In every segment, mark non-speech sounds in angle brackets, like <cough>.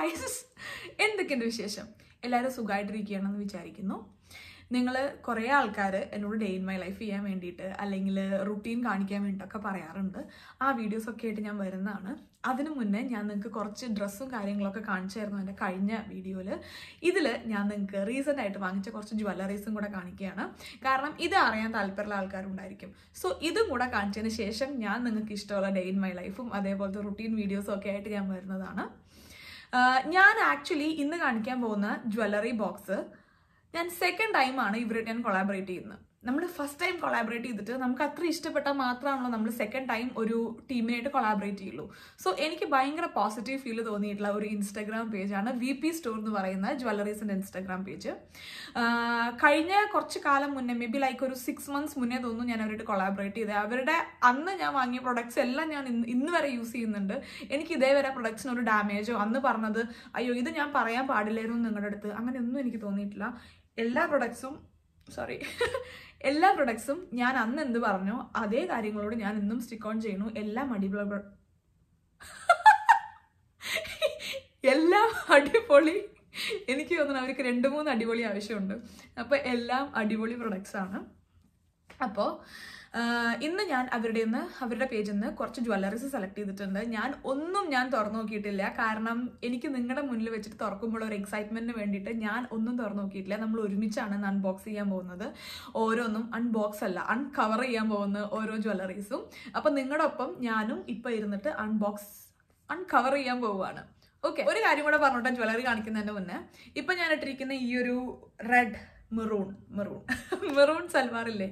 Guys എന്തൊക്കെയുണ്ട് വിശേഷം? എല്ലാവരും സുഖമായിട്ടിരിക്കുകയാണെന്ന് വിചാരിക്കുന്നു. നിങ്ങൾ കുറേ ആൾക്കാർ എന്നോട് ഡേ ഇൻ മൈ ലൈഫ് ചെയ്യാൻ വേണ്ടിയിട്ട് അല്ലെങ്കിൽ റുട്ടീൻ കാണിക്കാൻ വേണ്ടിയിട്ടൊക്കെ പറയാറുണ്ട്. ആ വീഡിയോസൊക്കെ ആയിട്ട് ഞാൻ വരുന്നതാണ്. അതിനു മുന്നേ ഞാൻ നിങ്ങൾക്ക് കുറച്ച് ഡ്രസ്സും കാര്യങ്ങളൊക്കെ കാണിച്ചായിരുന്നു എന്റെ കഴിഞ്ഞ വീഡിയോയിൽ ഇതിൽ ഞാൻ നിങ്ങൾക്ക് റീസെന്റ് ആയിട്ട് വാങ്ങിച്ച കുറച്ച് ജ്വല്ലറീസും കൂടെ കാണിക്കുകയാണ്. കാരണം ഇത് അറിയാൻ താല്പര്യമുള്ള ആൾക്കാരുണ്ടായിരിക്കും സോ ഇതും കൂടെ കാണിച്ചതിന് ശേഷം ഞാൻ നിങ്ങൾക്ക് ഇഷ്ടമുള്ള ഡേ ഇൻ മൈ ലൈഫും അതേപോലത്തെ റുട്ടീൻ വീഡിയോസും ഒക്കെ ആയിട്ട് ഞാൻ വരുന്നതാണ്. ഞാൻ ആക്ച്വലി ഇന്ന് കാണിക്കാൻ പോകുന്ന ജ്വല്ലറി ബോക്സ് ഞാൻ സെക്കൻഡ് ടൈമാണ് ഇവരുടെ ഞാൻ കൊളാബറേറ്റ് ചെയ്യുന്നത്. നമ്മൾ ഫസ്റ്റ് ടൈം കൊളാബറേറ്റ് ചെയ്തിട്ട് നമുക്ക് അത്ര ഇഷ്ടപ്പെട്ടാൽ മാത്രമാണല്ലോ നമ്മൾ സെക്കൻഡ് ടൈം ഒരു ടീമിനായിട്ട് കൊളാബറേറ്റ് ചെയ്യുള്ളൂ. സോ എനിക്ക് ഭയങ്കര പോസിറ്റീവ് ഫീൽ തോന്നിയിട്ടുള്ള ഒരു ഇൻസ്റ്റാഗ്രാം പേജാണ് വി പി സ്റ്റോർ എന്ന് പറയുന്ന ജ്വല്ലറീസിന്റെ ഇൻസ്റ്റാഗ്രാം പേജ് കഴിഞ്ഞ കുറച്ച് കാലം മുന്നേ മേ ബി ലൈക്ക് ഒരു സിക്സ് മന്ത്സ് മുന്നേ തോന്നുന്നു ഞാൻ അവരായിട്ട് കൊളാബറേറ്റ് ചെയ്തത്. അവരുടെ അന്ന് ഞാൻ വാങ്ങിയ പ്രൊഡക്ട്സ് എല്ലാം ഞാൻ ഇന്ന് വരെ യൂസ് ചെയ്യുന്നുണ്ട്. എനിക്ക് ഇതേവരെ പ്രൊഡക്ട്സിന് ഒരു ഡാമേജോ അന്ന് പറഞ്ഞത് അയ്യോ ഇത് ഞാൻ പറയാൻ പാടില്ലായിരുന്നു നിങ്ങളുടെ അടുത്ത്. അങ്ങനെയൊന്നും എനിക്ക് തോന്നിയിട്ടില്ല. എല്ലാ പ്രൊഡക്ട്സും സോറി <laughs> എല്ലാ പ്രൊഡക്ട്സും ഞാൻ അന്ന് എന്ത് പറഞ്ഞോ? അതേ കാര്യങ്ങളോട് ഞാൻ ഇന്നും സ്റ്റിക്ക് ഓൺ ചെയ്യുന്നു. എല്ലാ അടിപൊളി. <laughs> എല്ലാ അടിപൊളി. എനിക്ക് തോന്നുന്നു അവർക്ക് രണ്ട് മൂന്ന് അടിപൊളി ആവശ്യമുണ്ട്. അപ്പോൾ എല്ലാം അടിപൊളി പ്രൊഡക്ട്സ് ആണ്. അപ്പോൾ ഇന്ന് ഞാൻ അവരുടെ നിന്ന് അവരുടെ പേജിൽ നിന്ന് കുറച്ച് ജ്വല്ലറീസ് സെലക്ട് ചെയ്തിട്ടുണ്ട്. ഞാൻ ഒന്നും ഞാൻ തുറന്നു നോക്കിയിട്ടില്ല. കാരണം എനിക്ക് നിങ്ങളുടെ മുന്നിൽ വെച്ചിട്ട് തുറക്കുമ്പോൾ ഒരു എക്സൈറ്റ്മെന്റിന് വേണ്ടിയിട്ട് ഞാൻ ഒന്നും തുറന്നു നോക്കിയിട്ടില്ല. നമ്മൾ ഒരുമിച്ചാണ് അൺബോക്സ് ചെയ്യാൻ പോകുന്നത്. ഓരോന്നും അൺബോക്സ് അല്ല അൺകവർ ചെയ്യാൻ പോകുന്ന ഓരോ ജ്വല്ലറീസും അപ്പം നിങ്ങളുടെ ഞാനും ഇപ്പം ഇരുന്നിട്ട് അൺബോക്സ് അൺകവർ ചെയ്യാൻ പോവുകയാണ്. ഓക്കെ ഒരു കാര്യം കൂടെ പറഞ്ഞോട്ടെ ജ്വല്ലറി കാണിക്കുന്നതിന് മുന്നേ. ഇപ്പം ഞാൻ ഇട്ടിരിക്കുന്ന ഈ ഒരു റെഡ് മെറൂൺ മെറൂൺ. മെറൂൺ സൽവാറില്ലേ?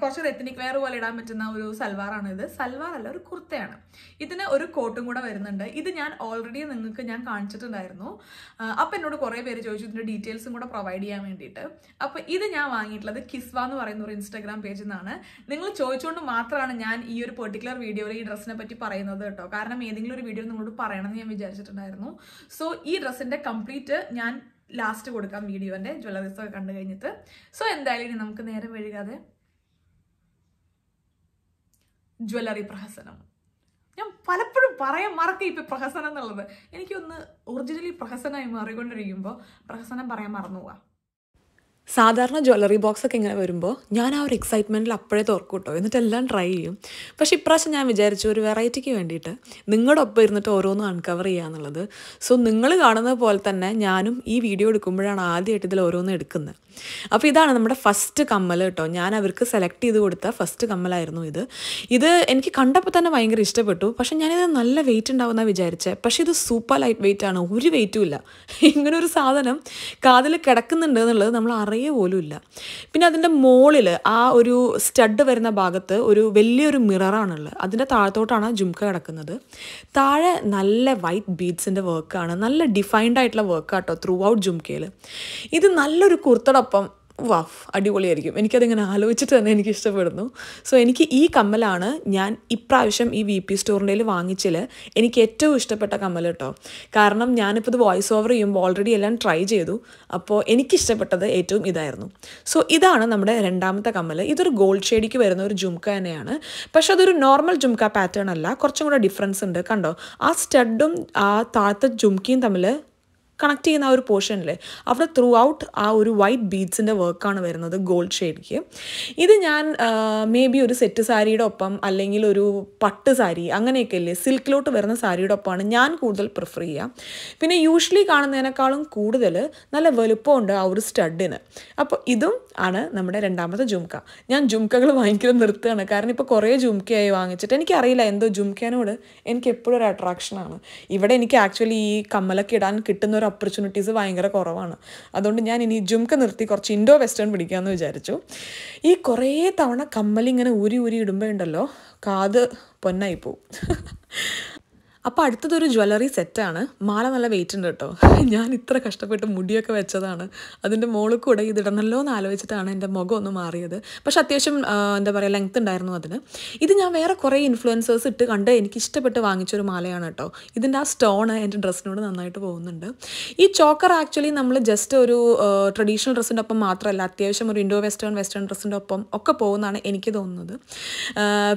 കുറച്ച് എത്തനിക് വെയർ പോലെ ഇടാൻ പറ്റുന്ന ഒരു സൽവാറാണ് ഇത്. സൽവാർ അല്ല ഒരു കുർത്തയാണ്. ഇതിന് ഒരു കോട്ടും കൂടെ വരുന്നുണ്ട്. ഇത് ഞാൻ ഓൾറെഡി നിങ്ങൾക്ക് ഞാൻ കാണിച്ചിട്ടുണ്ടായിരുന്നു. അപ്പം എന്നോട് കുറേ പേര് ചോദിച്ചു ഇതിന്റെ ഡീറ്റെയിൽസും കൂടെ പ്രൊവൈഡ് ചെയ്യാൻ വേണ്ടിയിട്ട്. അപ്പോൾ ഇത് ഞാൻ വാങ്ങിയിട്ടുള്ളത് കിസ്വ എന്ന് പറയുന്ന ഒരു ഇൻസ്റ്റാഗ്രാം പേജിൽ നിന്നാണ് നിങ്ങൾ ചോദിച്ചുകൊണ്ട് മാത്രമാണ് ഞാൻ ഈ ഒരു പെർട്ടിക്കുലർ വീഡിയോയിൽ ഈ ഡ്രസ്സിനെ പറ്റി പറയുന്നത് കേട്ടോ. കാരണം ഏതെങ്കിലും ഒരു വീഡിയോ നിങ്ങളോട് പറയണമെന്ന് ഞാൻ വിചാരിച്ചിട്ടുണ്ടായിരുന്നു. സോ ഈ ഡ്രസ്സിന്റെ കംപ്ലീറ്റ് ഞാൻ ലാസ്റ്റ് കൊടുക്കാം വീഡിയോന്റെ ജ്വല്ലറീസ് ഒക്കെ കണ്ടു കഴിഞ്ഞിട്ട്. സോ എന്തായാലും ഇനി നമുക്ക് നേരെ വഴുകാതെ ജ്വല്ലറി പ്രഹസനം. ഞാൻ പലപ്പോഴും പറയാൻ മറക്കും ഇപ്പം പ്രഹസനം എന്നുള്ളത്. എനിക്കൊന്ന് ഒറിജിനലി പ്രഹസനമായി മാറിക്കൊണ്ടിരിക്കുമ്പോൾ പ്രഹസനം പറയാൻ മറന്നുപോവാ. സാധാരണ ജ്വല്ലറി ബോക്സ് ഒക്കെ ഇങ്ങനെ വരുമ്പോൾ ഞാൻ ആ ഒരു എക്സൈറ്റ്മെന്റിൽ അപ്പോഴേ കേട്ടോ എന്നിട്ട് എല്ലാം ട്രൈ ചെയ്യും. പക്ഷേ ഇപ്രാവശ്യം ഞാൻ വിചാരിച്ചു ഒരു വെറൈറ്റിക്ക് വേണ്ടിയിട്ട് നിങ്ങളുടെ ഒപ്പം ഇരുന്നിട്ട് ഓരോന്നും അൺകവർ ചെയ്യുക എന്നുള്ളത്. സോ നിങ്ങൾ കാണുന്നത് പോലെ തന്നെ ഞാനും ഈ വീഡിയോ എടുക്കുമ്പോഴാണ് ആദ്യമായിട്ട് ഇതിൽ ഓരോന്നും എടുക്കുന്നത്. അപ്പോൾ ഇതാണ് നമ്മുടെ ഫസ്റ്റ് കമ്മൽ കേട്ടോ. ഞാൻ അവർക്ക് സെലക്ട് ചെയ്ത് കൊടുത്ത ഫസ്റ്റ് കമ്മലായിരുന്നു ഇത്. ഇത് എനിക്ക് കണ്ടപ്പോൾ തന്നെ ഭയങ്കര ഇഷ്ടപ്പെട്ടു. പക്ഷേ ഞാനിത് നല്ല വെയിറ്റ് ഉണ്ടാവുന്ന വിചാരിച്ചത് പക്ഷേ ഇത് സൂപ്പർ ലൈറ്റ് വെയിറ്റ് ആണ്. ഒരു വെയിറ്റും ഇല്ല. ഇങ്ങനൊരു സാധനം കാതിൽ കിടക്കുന്നുണ്ട് എന്നുള്ളത് നമ്മൾ അറിയ പോലും ഇല്ല പിന്നെ അതിന്റെ മുകളിൽ ആ ഒരു സ്റ്റഡ് വരുന്ന ഭാഗത്ത് ഒരു വലിയൊരു മിററാണുള്ളത്. അതിന്റെ താഴത്തോട്ടാണ് ജുംക കിടക്കുന്നത്. താഴെ നല്ല വൈറ്റ് ബീഡ്സിന്റെ വർക്കാണ് നല്ല ഡിഫൈൻഡ് ആയിട്ടുള്ള വർക്കാട്ടോ ത്രൂ ഔട്ട് ജുംക്കയിൽ ഇത് നല്ലൊരു കുർത്തടൊപ്പം വാഫ് അടിപൊളിയായിരിക്കും. എനിക്കതിങ്ങനെ ആലോചിച്ചിട്ട് തന്നെ എനിക്ക് ഇഷ്ടപ്പെടുന്നു സോ എനിക്ക് ഈ കമ്മലാണ് ഞാൻ ഇപ്രാവശ്യം ഈ വി പി സ്റ്റോറിന്റെ വാങ്ങിച്ചിൽ എനിക്ക് ഏറ്റവും ഇഷ്ടപ്പെട്ട കമ്മൽ കേട്ടോ കാരണം ഞാനിപ്പോൾ ഇത് വോയിസ് ഓവർ ചെയ്യുമ്പോൾ ഓൾറെഡി എല്ലാം ട്രൈ ചെയ്തു. അപ്പോൾ എനിക്കിഷ്ടപ്പെട്ടത് ഏറ്റവും ഇതായിരുന്നു. സോ ഇതാണ് നമ്മുടെ രണ്ടാമത്തെ കമ്മൽ ഇതൊരു ഗോൾഡ് ഷെയ്ഡിക്ക് വരുന്ന ഒരു ജുംക്ക തന്നെയാണ്. പക്ഷേ അതൊരു നോർമൽ ജുംക്ക പാറ്റേൺ അല്ല. കുറച്ചും കൂടെ ഡിഫറൻസ് ഉണ്ട്. കണ്ടോ? ആ സ്റ്റഡും ആ താഴത്തെ ജുംക്കിയും തമ്മിൽ കണക്ട് ചെയ്യുന്ന ആ ഒരു പോർഷനിൽ അവിടെ ത്രൂ ഔട്ട് ആ ഒരു വൈറ്റ് ബീഡ്സിന്റെ വർക്കാണ് വരുന്നത് ഗോൾഡ് ഷെയ്ഡിക്ക് ഇത് ഞാൻ മേ ബി ഒരു സെറ്റ് സാരിയുടെ ഒപ്പം അല്ലെങ്കിൽ ഒരു പട്ട് സാരി അങ്ങനെയൊക്കെ അല്ലേ സിൽക്കിലോട്ട് വരുന്ന സാരിയുടെ ഒപ്പമാണ് ഞാൻ കൂടുതൽ പ്രിഫർ ചെയ്യുക പിന്നെ യൂഷ്വലി കാണുന്നതിനേക്കാളും കൂടുതൽ നല്ല വലുപ്പമുണ്ട് ആ ഒരു സ്റ്റഡിന് അപ്പോൾ ഇതും ആണ് നമ്മുടെ രണ്ടാമത്തെ ജുംക്ക ഞാൻ ജുംക്കകൾ വാങ്ങിക്കുന്നത് നിർത്തുകയാണ്. കാരണം ഇപ്പോൾ കുറേ ജുംക്കയായി വാങ്ങിച്ചിട്ട് എനിക്കറിയില്ല എന്തോ ജുംക്കനോട് എനിക്ക് എപ്പോഴും ഒരു അട്രാക്ഷനാണ് ഇവിടെ എനിക്ക് ആക്ച്വലി ഈ കമ്മലൊക്കെ ഇടാൻ കിട്ടുന്ന ഒരു ഓപ്പർച്യൂണിറ്റീസ് ഭയങ്കര കുറവാണ്. അതുകൊണ്ട് ഞാൻ ഇനി ജുംക്ക് നിർത്തി കുറച്ച് ഇൻഡോ വെസ്റ്റേൺ പിടിക്കാമെന്ന് വിചാരിച്ചു. ഈ കുറേ തവണ കമ്മലിങ്ങനെ ഊരി ഊരി ഇടുമ്പോഴുണ്ടല്ലോ കാത് പൊന്നായി പോവും. <laughs> അപ്പോൾ അടുത്തതൊരു ജ്വല്ലറി സെറ്റാണ് മാല നല്ല വെയിറ്റ് ഉണ്ട് കേട്ടോ. ഞാൻ ഇത്ര കഷ്ടപ്പെട്ട് മുടിയൊക്കെ വെച്ചതാണ്. അതിന്റെ മോൾ കൂടെ ഇതിടണമല്ലോ എന്ന് ആലോചിച്ചിട്ടാണ് എന്റെ മുഖം ഒന്ന് മാറിയത്. പക്ഷെ അത്യാവശ്യം എന്താ പറയുക ലെങ്ത് ഉണ്ടായിരുന്നു അതിന്. ഇത് ഞാൻ വേറെ കുറേ ഇൻഫ്ലുവൻസേഴ്സ് ഇട്ട് കണ്ട് എനിക്ക് ഇഷ്ടപ്പെട്ട് വാങ്ങിച്ചൊരു മാലയാണ് കേട്ടോ. ഇതിന്റെ ആ സ്റ്റോൺ എന്റെ ഡ്രസ്സിനോട് നന്നായിട്ട് പോകുന്നുണ്ട്. ഈ ചോക്കർ ആക്ച്വലി നമ്മൾ ജസ്റ്റ് ഒരു ട്രഡീഷണൽ ഡ്രസ്സിന്റെ ഒപ്പം മാത്രമല്ല അത്യാവശ്യം ഒരു ഇൻഡോ വെസ്റ്റേൺ വെസ്റ്റേൺ ഡ്രസ്സിന്റെ ഒപ്പം ഒക്കെ പോകുന്നതാണ് എനിക്ക് തോന്നുന്നത്.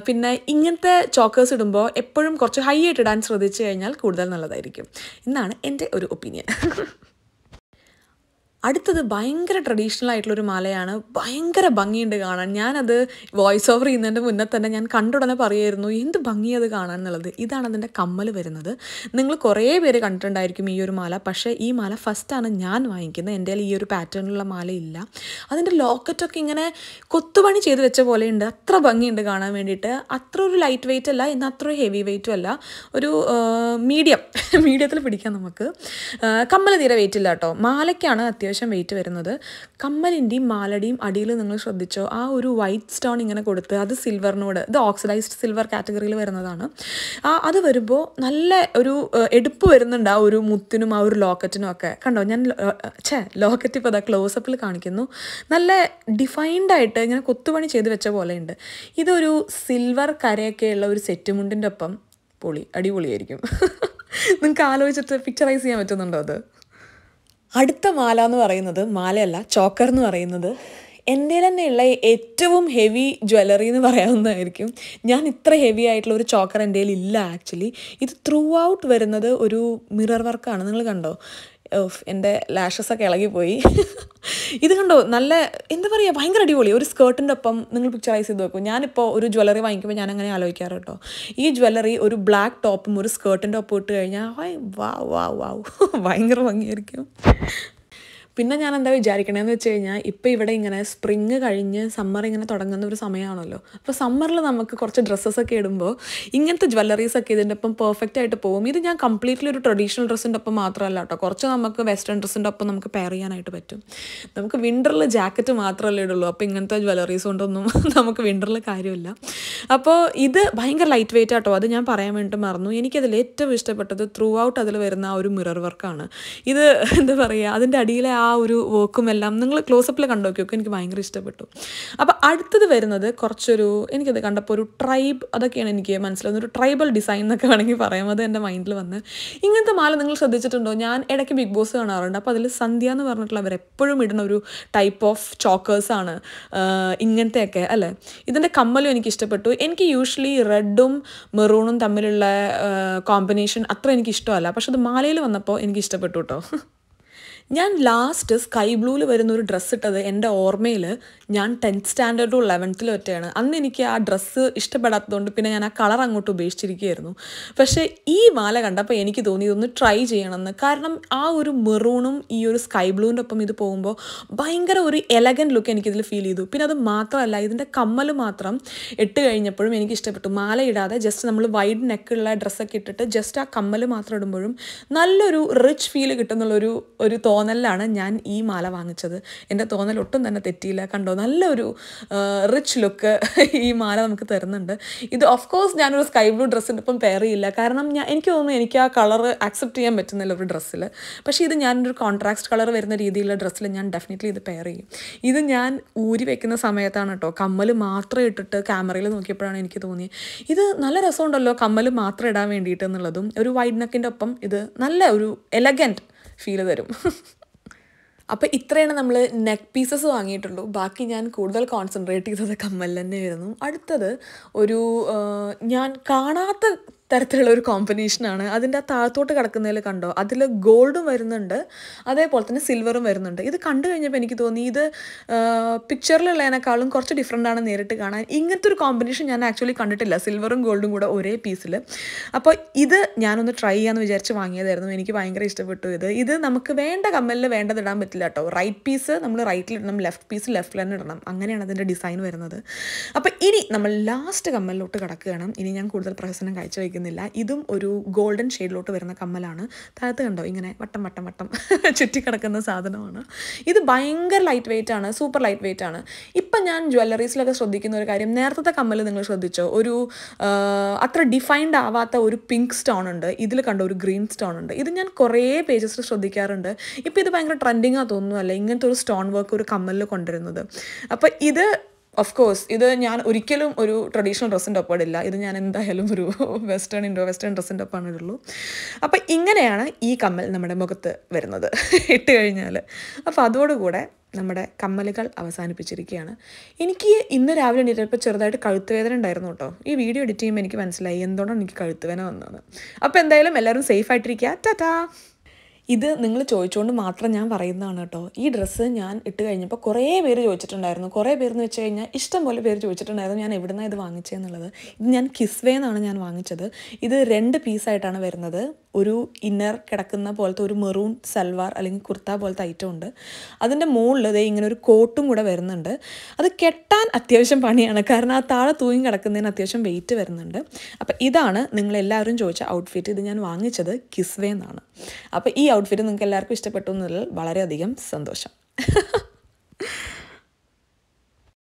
പിന്നെ ഇങ്ങനത്തെ ചോക്കേഴ്സ് ഇടുമ്പോൾ എപ്പോഴും കുറച്ച് ഹൈ ആയിട്ട് ഇടാൻ ശ്രദ്ധിച്ചു കഴിഞ്ഞാൽ കൂടുതൽ നല്ലതായിരിക്കും. എന്നാണ് എന്റെ ഒരു ഒപ്പീനിയൻ. <laughs> അടുത്തത് ഭയങ്കര ട്രഡീഷണൽ ആയിട്ടുള്ളൊരു മലയാണ്. ഭയങ്കര ഭംഗിയുണ്ട് കാണാൻ. ഞാനത് വോയിസ് ഓവർ ചെയ്യുന്നതിന്റെ മുന്നേ തന്നെ ഞാൻ കണ്ടുടനെ പറയായിരുന്നു എന്ത് ഭംഗി അത് കാണാൻ എന്നുള്ളത്? ഇതാണ് അതിന്റെ കമ്മൽ വരുന്നത്. നിങ്ങൾ കുറേ പേര് കണ്ടിട്ടുണ്ടായിരിക്കും ഈ ഒരു മാല. പക്ഷേ ഈ മാല ഫസ്റ്റാണ് ഞാൻ വാങ്ങിക്കുന്നത്. എന്റെ ഈ ഒരു പാറ്റേണിലുള്ള മാല ഇല്ല. അതിന്റെ ലോക്കറ്റൊക്കെ ഇങ്ങനെ കൊത്തുപണി ചെയ്ത് വെച്ച പോലെയുണ്ട് അത്ര ഭംഗിയുണ്ട് കാണാൻ വേണ്ടിയിട്ട്. അത്ര ഒരു ലൈറ്റ് വെയിറ്റ് അല്ല എന്നാൽ അത്ര ഹെവി വെയിറ്റും അല്ല. ഒരു മീഡിയം <laughs> മീഡിയത്തിൽ പിടിക്കാം നമുക്ക്. കമ്മൽ തീരെ വെയിറ്റ് ഇല്ല കേട്ടോ. മാലയ്ക്കാണ് അത്യാവശ്യം വെയിറ്റ് വരുന്നത് കമ്മലിന്റെയും മാലടിയും അടിയിൽ നിങ്ങൾ ശ്രദ്ധിച്ചോ? ആ ഒരു വൈറ്റ് സ്റ്റോൺ ഇങ്ങനെ കൊടുത്ത് അത് സിൽവറിനോട് ഇത് ഓക്സിഡൈസ്ഡ് സിൽവർ കാറ്റഗറിയിൽ വരുന്നതാണ്. ആ അത് വരുമ്പോൾ നല്ല ഒരു എടുപ്പ് വരുന്നുണ്ട് ആ ഒരു മുത്തിനും ആ ഒരു ലോക്കറ്റിനും ഒക്കെ. കണ്ടോ? ഞാൻ ഛേ ലോക്കറ്റ് ഇപ്പോൾ അതാ ക്ലോസപ്പിൽ കാണിക്കുന്നു. നല്ല ഡിഫൈൻഡ് ആയിട്ട് ഇങ്ങനെ കൊത്തുപണി ചെയ്ത് വെച്ച പോലെയുണ്ട് ഇതൊരു സിൽവർ കരയൊക്കെയുള്ള ഒരു സെറ്റ് മുണ്ടിന്റെ ഒപ്പം പൊളി അടിപൊളിയായിരിക്കും. <laughs> നിങ്ങൾക്ക് ആലോചിച്ചിട്ട് പിക്ചറൈസ് ചെയ്യാൻ പറ്റുന്നുണ്ടോ അത്? അടുത്ത മാല എന്ന് പറയുന്നത് മാലയല്ല ചോക്കർ എന്ന് പറയുന്നത് എന്റെ തന്നെയുള്ള ഏറ്റവും ഹെവി ജ്വല്ലറി എന്ന് പറയാവുന്നതായിരിക്കും. ഞാൻ ഇത്ര ഹെവി ആയിട്ടുള്ള ഒരു ചോക്കർ എന്റെ ഇല്ല ആക്ച്വലി ഇത് ത്രൂ ഔട്ട് വരുന്നത് ഒരു മിറർ വർക്കാണ് നിങ്ങൾ കണ്ടോ? എന്റെ ലാഷസൊക്കെ ഇളകിപ്പോയി. ഇത് കണ്ടോ നല്ല എന്താ പറയുക ഭയങ്കര അടിപൊളി. ഒരു സ്കേർട്ടിന്റെ ഒപ്പം നിങ്ങൾ പിക്ചറൈസ് ചെയ്ത് നോക്കും ഞാനിപ്പോൾ ഒരു ജ്വല്ലറി വാങ്ങിക്കുമ്പോൾ ഞാൻ അങ്ങനെ ആലോചിക്കാറ് കേട്ടോ. ഈ ജ്വല്ലറി ഒരു ബ്ലാക്ക് ടോപ്പും ഒരു സ്കേർട്ടിന്റെ ഒപ്പം ഇട്ട് കഴിഞ്ഞാൽ വാ വാ വാ. ഭയങ്കര ഭംഗിയായിരിക്കും. പിന്നെ ഞാൻ എന്താ വിചാരിക്കണേന്ന് വെച്ച് കഴിഞ്ഞാൽ ഇപ്പോൾ ഇവിടെ ഇങ്ങനെ സ്പ്രിങ് കഴിഞ്ഞ് സമ്മർ ഇങ്ങനെ തുടങ്ങുന്ന ഒരു സമയമാണല്ലോ അപ്പോൾ സമ്മറിൽ നമുക്ക് കുറച്ച് ഡ്രസ്സസ് ഒക്കെ ഇടുമ്പോൾ ഇങ്ങനത്തെ ജ്വല്ലറീസ് ഒക്കെ ഇതിന്റെ ഒപ്പം പെർഫെക്റ്റ് ആയിട്ട് പോകും ഇത് ഞാൻ കംപ്ലീറ്റ്ലി ഒരു ട്രഡീഷണൽ ഡ്രസ്സിന്റെ ഒപ്പം മാത്രമല്ല കേട്ടോ കുറച്ച് നമുക്ക് വെസ്റ്റേൺ ഡ്രസ്സിന്റെ ഒപ്പം നമുക്ക് പെയർ ചെയ്യാനായിട്ട് പറ്റും. നമുക്ക് വിന്ററിൽ ജാക്കറ്റ് മാത്രമല്ലേ ഇടുള്ളൂ. അപ്പോൾ ഇങ്ങനത്തെ ജ്വല്ലറീസ് കൊണ്ടൊന്നും <laughs> നമുക്ക് വിന്ററിൽ കാര്യമില്ല. അപ്പോൾ ഇത് ഭയങ്കര ലൈറ്റ് വെയിറ്റ് ആട്ടോ. അത് ഞാൻ പറയാൻ വേണ്ടി മറന്നു. എനിക്കതിൽ ഏറ്റവും ഇഷ്ടപ്പെട്ടത് ത്രൂ ഔട്ട് അതിൽ വരുന്ന ആ ഒരു മിറർ വർക്കാണ് ഇത് <laughs> എന്താ പറയുക അതിന്റെ അടിയിലെ ആ ഒരു വർക്കും എല്ലാം നിങ്ങൾ ക്ലോസപ്പിൽ കണ്ടു നോക്കിയൊക്കെ എനിക്ക് ഭയങ്കര ഇഷ്ടപ്പെട്ടു. അപ്പോൾ അടുത്തത് വരുന്നത് കുറച്ചൊരു എനിക്കത് കണ്ടപ്പോൾ ഒരു ട്രൈബ് അതൊക്കെയാണ് എനിക്ക് മനസ്സിലാവുന്നത്. ഒരു ട്രൈബൽ ഡിസൈൻ എന്നൊക്കെ വേണമെങ്കിൽ പറയാം. അത് എന്റെ മൈൻഡിൽ വന്ന്. ഇങ്ങനത്തെ മാല നിങ്ങൾ ശ്രദ്ധിച്ചിട്ടുണ്ടോ? ഞാൻ ഇടയ്ക്ക് ബിഗ് ബോസ് കാണാറുണ്ട്. അപ്പോൾ അതിൽ സന്ധ്യ എന്ന് പറഞ്ഞിട്ടുള്ള അവർ എപ്പോഴും ഇടുന്ന ഒരു ടൈപ്പ് ഓഫ് ചോക്കേഴ്സാണ് ഇങ്ങനത്തെയൊക്കെ അല്ലേ? ഇതിന്റെ കമ്മലും എനിക്ക് ഇഷ്ടപ്പെട്ടു. എനിക്ക് യൂഷ്വലി റെഡും മെറൂണും തമ്മിലുള്ള കോമ്പിനേഷൻ അത്ര എനിക്ക് ഇഷ്ടമല്ല. പക്ഷെ അത് മാലയിൽ വന്നപ്പോൾ എനിക്ക് ഇഷ്ടപ്പെട്ടു കേട്ടോ ഞാൻ ലാസ്റ്റ് സ്കൈ ബ്ലൂവിൽ വരുന്ന ഒരു ഡ്രസ്സ് ഇട്ടത് എന്റെ ഓർമ്മയിൽ ഞാൻ ടെൻത്ത് സ്റ്റാൻഡേർഡ് ലെവൻത്തിൽ ഒറ്റയാണ്. അന്ന് എനിക്ക് ആ ഡ്രസ്സ് ഇഷ്ടപ്പെടാത്തതുകൊണ്ട് പിന്നെ ഞാൻ ആ കളർ അങ്ങോട്ട് ഉപേക്ഷിച്ചിരിക്കുകയായിരുന്നു. പക്ഷേ ഈ മാല കണ്ടപ്പോൾ എനിക്ക് തോന്നി ഇതൊന്ന് ട്രൈ ചെയ്യണമെന്ന്. കാരണം ആ ഒരു മെറൂണും ഈ ഒരു സ്കൈ ബ്ലൂവിന്റെ ഒപ്പം ഇത് പോകുമ്പോൾ ഭയങ്കര ഒരു എലഗൻ ലുക്ക് എനിക്കിതിൽ ഫീൽ ചെയ്തു. പിന്നെ അത് മാത്രമല്ല ഇതിന്റെ കമ്മൽ മാത്രം ഇട്ട് കഴിഞ്ഞപ്പോഴും എനിക്ക് ഇഷ്ടപ്പെട്ടു. മാല ഇടാതെ ജസ്റ്റ് നമ്മൾ വൈഡ് നെക്കുള്ള ഡ്രസ്സൊക്കെ ഇട്ടിട്ട് ജസ്റ്റ് ആ കമ്മൽ മാത്രം ഇടുമ്പോഴും നല്ലൊരു റിച്ച് ഫീൽ കിട്ടുന്നുള്ളൊരു ഒരു തോന്നലിലാണ് ഞാൻ ഈ മാല വാങ്ങിച്ചത്. എന്റെ തോന്നൽ ഒട്ടും തന്നെ തെറ്റിയില്ല. കണ്ടോ? നല്ലൊരു റിച്ച് ലുക്ക് ഈ മാല നമുക്ക് തരുന്നുണ്ട്. ഇത് ഓഫ് കോഴ്സ് ഞാനൊരു സ്കൈ ബ്ലൂ ഡ്രസ്സിന്റെ ഒപ്പം പെയർ ചെയ്യില്ല. കാരണം ഞാൻ എനിക്ക് തോന്നുന്നു എനിക്ക് ആ കളർ ആക്സെപ്റ്റ് ചെയ്യാൻ പറ്റുന്നില്ല ഒരു ഡ്രസ്സിൽ പക്ഷേ ഇത് ഞാനൊരു കോൺട്രാക്സ്റ്റ് കളർ വരുന്ന രീതിയിലുള്ള ഡ്രസ്സിൽ ഞാൻ ഡെഫിനറ്റ്ലി ഇത് പെയർ ചെയ്യും. ഇത് ഞാൻ ഊരി വെക്കുന്ന സമയത്താണ് കേട്ടോ. കമ്മൽ മാത്രം ഇട്ടിട്ട് ക്യാമറയിൽ നോക്കിയപ്പോഴാണ് എനിക്ക് തോന്നിയത് ഇത് നല്ല രസമുണ്ടല്ലോ കമ്മൽ മാത്രം ഇടാൻ വേണ്ടിയിട്ട് എന്നുള്ളതും. ഒരു വൈഡ് നെക്കിന്റെ ഒപ്പം ഇത് നല്ല ഒരു എലഗന്റ് ഫീൽ തരും. അപ്പോൾ ഇത്രയാണ് നമ്മൾ നെക്ക് പീസസ് വാങ്ങിയിട്ടുള്ളൂ. ബാക്കി ഞാൻ കൂടുതൽ കോൺസെൻട്രേറ്റ് ചെയ്തത് കമ്മൽ തന്നെയായിരുന്നു. അടുത്തത് ഒരു ഞാൻ കാണാത്ത തരത്തിലുള്ള ഒരു കോമ്പിനേഷനാണ് അതിന്റെ ആ താഴത്തോട്ട് കിടക്കുന്നതിൽ കണ്ടോ അതിൽ ഗോൾഡും വരുന്നുണ്ട് അതേപോലെ തന്നെ സിൽവറും വരുന്നുണ്ട്. ഇത് കണ്ടു കഴിഞ്ഞപ്പോൾ എനിക്ക് തോന്നി ഇത് പിക്ചറിലുള്ളതിനേക്കാളും കുറച്ച് ഡിഫറെന്റ് ആണ് നേരിട്ട് കാണാൻ. ഇങ്ങനത്തെ ഒരു കോമ്പിനേഷൻ ഞാൻ ആക്ച്വലി കണ്ടിട്ടില്ല. സിൽവറും ഗോൾഡും കൂടെ ഒരേ പീസിൽ അപ്പോൾ ഇത് ഞാനൊന്ന് ട്രൈ ചെയ്യാമെന്ന് വിചാരിച്ച് വാങ്ങിയതായിരുന്നു. എനിക്ക് ഭയങ്കര ഇഷ്ടപ്പെട്ടു ഇത്. ഇത് നമുക്ക് വേണ്ട കമ്മലിൽ വേണ്ടത് ഇടാൻ പറ്റില്ല കേട്ടോ. റൈറ്റ് പീസ് നമ്മൾ റൈറ്റിൽ ഇടണം ലെഫ്റ്റ് പീസ് ലെഫ്റ്റിൽ തന്നെ ഇടണം. അങ്ങനെയാണ് അതിന്റെ ഡിസൈൻ വരുന്നത്. അപ്പോൾ ഇനി നമ്മൾ ലാസ്റ്റ് കമ്മലിലോട്ട് കിടക്കുകയാണ്. ഇനി ഞാൻ കൂടുതൽ പ്രഹസനം കാഴ്ചവെക്കുന്നില്ല ഇതും ഒരു ഗോൾഡൻ ഷെയ്ഡിലോട്ട് വരുന്ന കമ്മലാണ്. താഴത്ത് കണ്ടോ? ഇങ്ങനെ വട്ടം വട്ടം വട്ടം <laughs> ചുറ്റിക്കിടക്കുന്ന സാധനമാണ്. ഇത് ഭയങ്കര ലൈറ്റ് വെയിറ്റ് ആണ് സൂപ്പർ ലൈറ്റ് വെയിറ്റ് ആണ്. ഇപ്പം ഞാൻ ജ്വല്ലറീസിലൊക്കെ ശ്രദ്ധിക്കുന്ന ഒരു കാര്യം നേരത്തെ കമ്മൽ നിങ്ങൾ ശ്രദ്ധിച്ചോ? ഒരു അത്ര ഡിഫൈൻഡ് ആവാത്ത ഒരു പിങ്ക് സ്റ്റോൺ ഉണ്ട്. ഇതിൽ കണ്ട? ഒരു ഗ്രീൻ സ്റ്റോൺ ഉണ്ട്. ഇത് ഞാൻ കുറേ പേജസിൽ ശ്രദ്ധിക്കാറുണ്ട്. ഇപ്പം ഇത് ഭയങ്കര ട്രെൻഡിങ്ങാ തോന്നുന്നു അല്ലേ? ഇങ്ങനത്തെ ഒരു സ്റ്റോൺ വർക്ക് ഒരു കമ്മലിൽ കൊണ്ടുവരുന്നത്. അപ്പോൾ ഇത് ഓഫ് കോഴ്സ് ഇത് ഞാൻ ഒരിക്കലും ഒരു ട്രഡീഷണൽ ഡ്രസ്സിന്റെ ഒപ്പം ഇത് ഞാൻ എന്തായാലും ഒരു വെസ്റ്റേൺ ഇൻഡോ വെസ്റ്റേൺ ഡ്രസ്സിന്റെ ഒപ്പമാണ് ഇടുള്ളൂ. അപ്പം ഇങ്ങനെയാണ് ഈ കമ്മൽ നമ്മുടെ മുഖത്ത് വരുന്നത്. ഇട്ട് കഴിഞ്ഞാൽ അപ്പോൾ അതോടുകൂടെ നമ്മുടെ കമ്മലുകൾ അവസാനിപ്പിച്ചിരിക്കുകയാണ്. എനിക്ക് ഇന്ന് രാവിലെ എണീറ്റപ്പോൾ ചെറുതായിട്ട് കഴുത്തുവേദന ഉണ്ടായിരുന്നു കേട്ടോ. ഈ വീഡിയോ എഡിറ്റ് ചെയ്യുമ്പോൾ എനിക്ക് മനസ്സിലായി എന്തുകൊണ്ടാണ് എനിക്ക് കഴുത്തുവേദന വന്നത് അപ്പോൾ എന്തായാലും എല്ലാവരും സേഫ് ആയിട്ടിരിക്കുക. ടാറ്റാ ഇത് നിങ്ങൾ ചോദിച്ചുകൊണ്ട് മാത്രം ഞാൻ പറയുന്നതാണ് കേട്ടോ. ഈ ഡ്രസ്സ് ഞാൻ ഇട്ട് കഴിഞ്ഞപ്പോൾ കുറേ പേര് ചോദിച്ചിട്ടുണ്ടായിരുന്നു. കുറേ പേരെന്ന് വെച്ച് കഴിഞ്ഞാൽ ഇഷ്ടം പോലെ പേര് ചോദിച്ചിട്ടുണ്ടായിരുന്നു ഞാൻ എവിടെ നിന്നാണ് ഇത് വാങ്ങിച്ചതെന്നുള്ളത് ഇത് ഞാൻ കിസ്വേ എന്നാണ് ഞാൻ വാങ്ങിച്ചത്. ഇത് രണ്ട് പീസായിട്ടാണ് വരുന്നത്. ഒരു ഇന്നർ കിടക്കുന്ന പോലത്തെ ഒരു മെറൂൺ സൽവാർ അല്ലെങ്കിൽ കുർത്ത പോലത്തെ ഐറ്റം ഉണ്ട്. അതിന്റെ മുകളിൽ ദേ ഇങ്ങനെ ഒരു കോട്ടും കൂടെ വരുന്നുണ്ട്. അത് കെട്ടാൻ അത്യാവശ്യം പണിയാണ്. കാരണം ആ താഴെ തൂങ്ങി കിടക്കുന്നതിന് അത്യാവശ്യം വെയിറ്റ് വരുന്നുണ്ട്. അപ്പോൾ ഇതാണ് നിങ്ങൾ എല്ലാവരും ചോദിച്ച ഔട്ട്ഫിറ്റ് ഇത് ഞാൻ വാങ്ങിച്ചത് കിസ്വേ എന്നാണ്. അപ്പോൾ ഈ ഔട്ട്ഫിറ്റ് നിങ്ങൾക്ക് എല്ലാവർക്കും ഇഷ്ടപ്പെട്ടു എന്നതിൽ വളരെയധികം സന്തോഷം. <laughs>